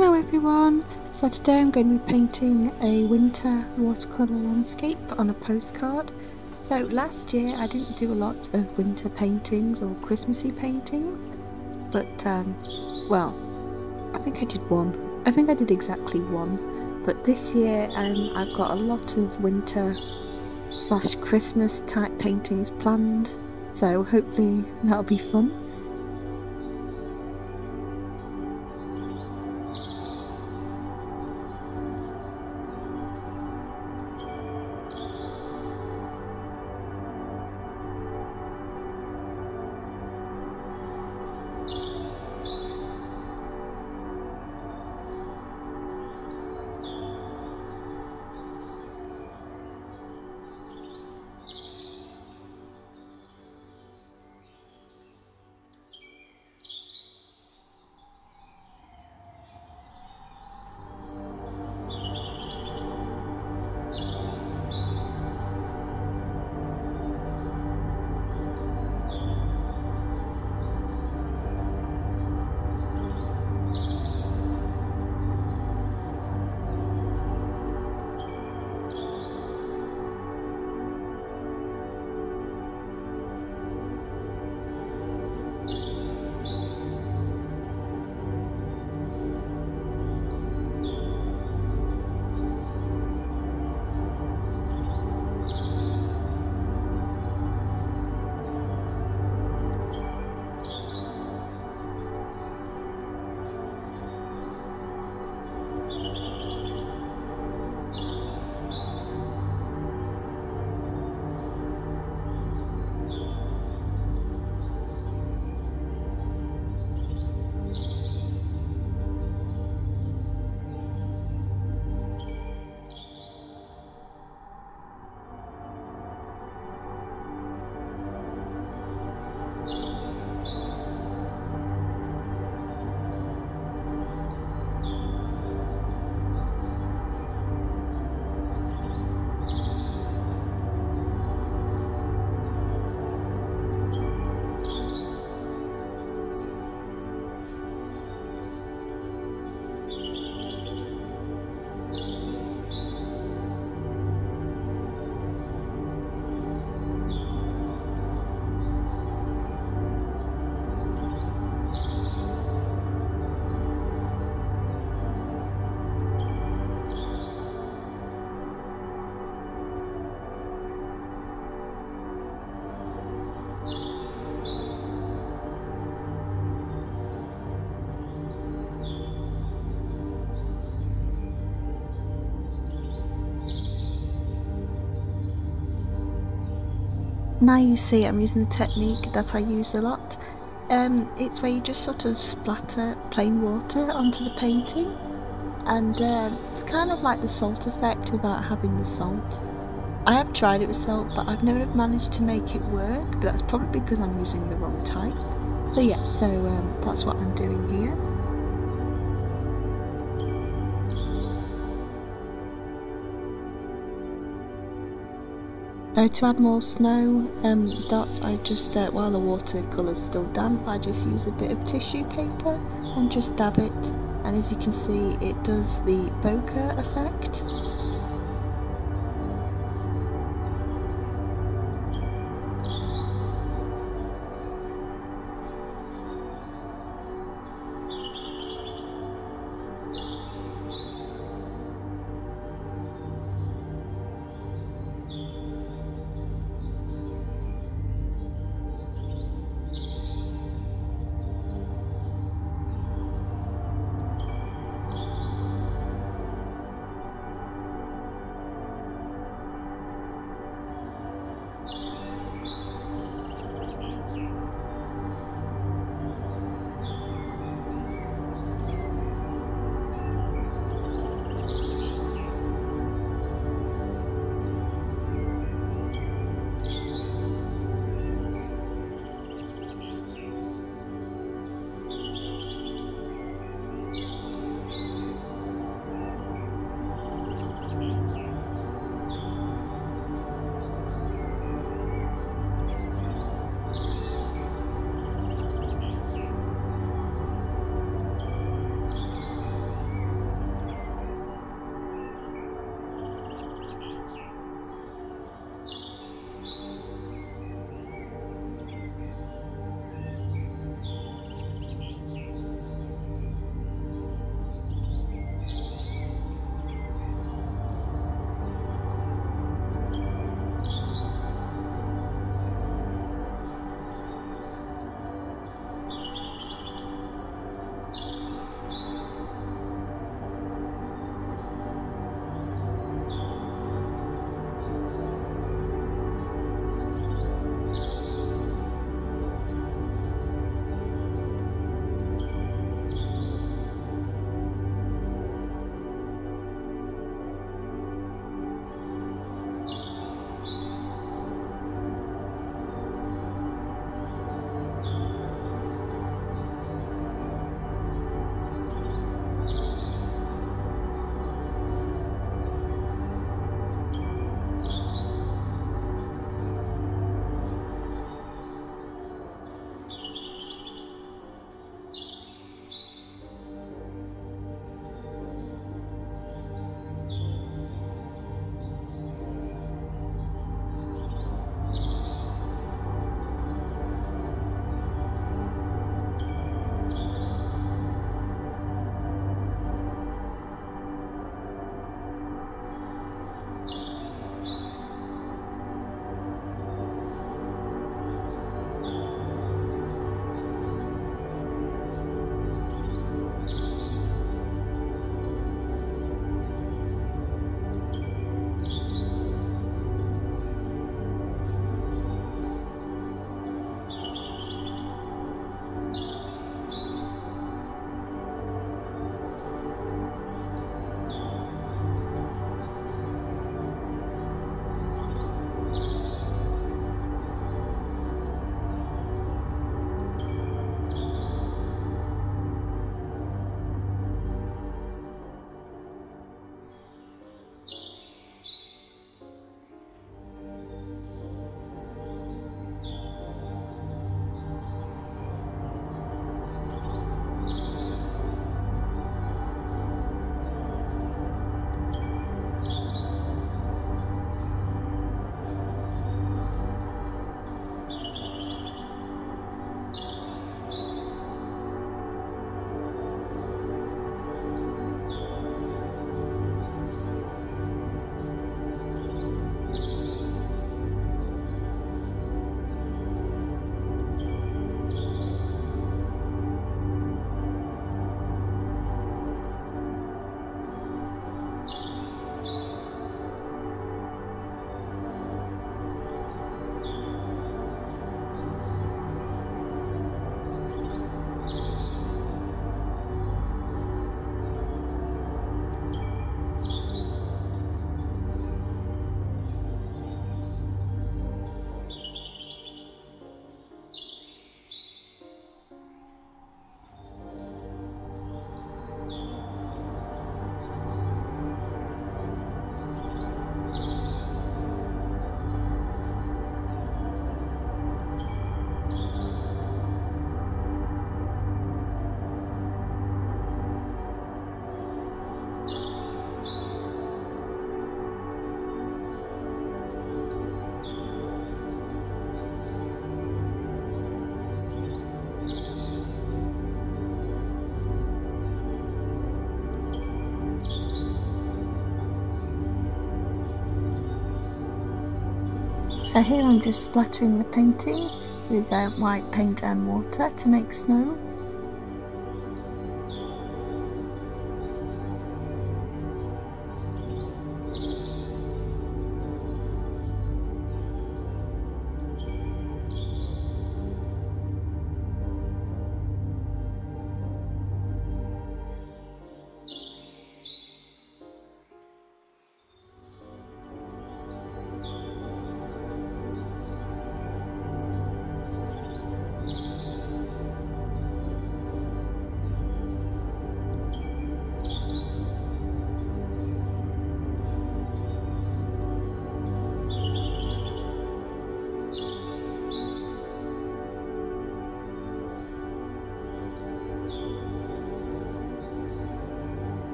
Hello everyone! So today I'm going to be painting a winter watercolour landscape on a postcard. So last year I didn't do a lot of winter paintings or Christmassy paintings, but um, well, I think I did one. I think I did exactly one, but this year um, I've got a lot of winter slash Christmas type paintings planned, so hopefully that'll be fun. Now you see I'm using the technique that I use a lot. Um, it's where you just sort of splatter plain water onto the painting and uh, it's kind of like the salt effect without having the salt. I have tried it with salt but I've never managed to make it work but that's probably because I'm using the wrong type. So yeah, so um, that's what I'm doing here. So to add more snow um, dots, I just, uh, while the water watercolour's still damp, I just use a bit of tissue paper and just dab it. And as you can see, it does the bokeh effect. So here I'm just splattering the painting with uh, white paint and water to make snow.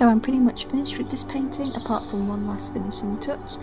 So I'm pretty much finished with this painting apart from one last finishing touch